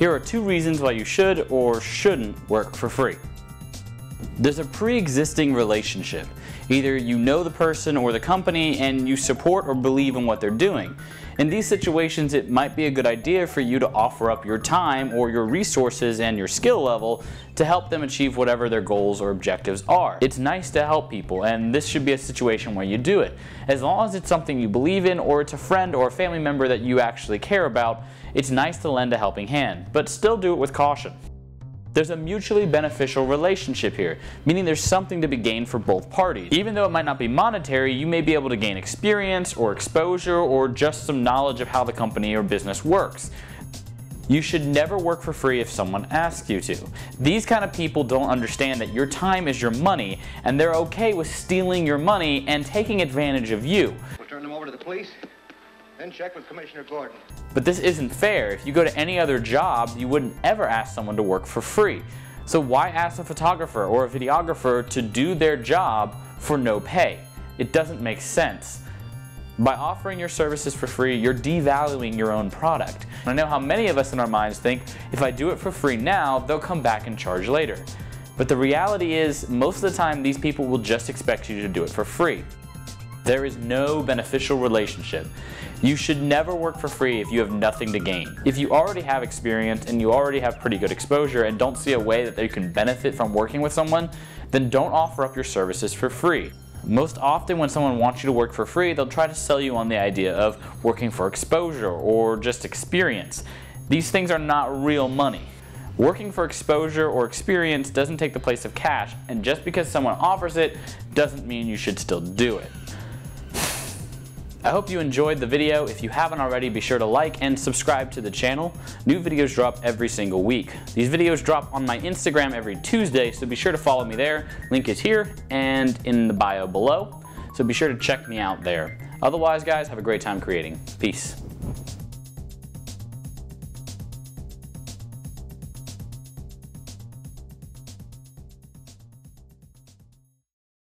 Here are two reasons why you should or shouldn't work for free. There's a pre-existing relationship. Either you know the person or the company and you support or believe in what they're doing. In these situations, it might be a good idea for you to offer up your time or your resources and your skill level to help them achieve whatever their goals or objectives are. It's nice to help people and this should be a situation where you do it. As long as it's something you believe in or it's a friend or a family member that you actually care about, it's nice to lend a helping hand, but still do it with caution. There's a mutually beneficial relationship here, meaning there's something to be gained for both parties. Even though it might not be monetary, you may be able to gain experience or exposure or just some knowledge of how the company or business works. You should never work for free if someone asks you to. These kind of people don't understand that your time is your money and they're okay with stealing your money and taking advantage of you. We'll turn them over to the police, then check with Commissioner Gordon. But this isn't fair. If you go to any other job, you wouldn't ever ask someone to work for free. So why ask a photographer or a videographer to do their job for no pay? It doesn't make sense. By offering your services for free, you're devaluing your own product. I know how many of us in our minds think, if I do it for free now, they'll come back and charge later. But the reality is, most of the time, these people will just expect you to do it for free. There is no beneficial relationship. You should never work for free if you have nothing to gain. If you already have experience and you already have pretty good exposure and don't see a way that you can benefit from working with someone, then don't offer up your services for free. Most often when someone wants you to work for free, they'll try to sell you on the idea of working for exposure or just experience. These things are not real money. Working for exposure or experience doesn't take the place of cash, and just because someone offers it doesn't mean you should still do it. I hope you enjoyed the video. If you haven't already, be sure to like and subscribe to the channel. New videos drop every single week. These videos drop on my Instagram every Tuesday, so be sure to follow me there. Link is here and in the bio below. So be sure to check me out there. Otherwise, guys, have a great time creating. Peace.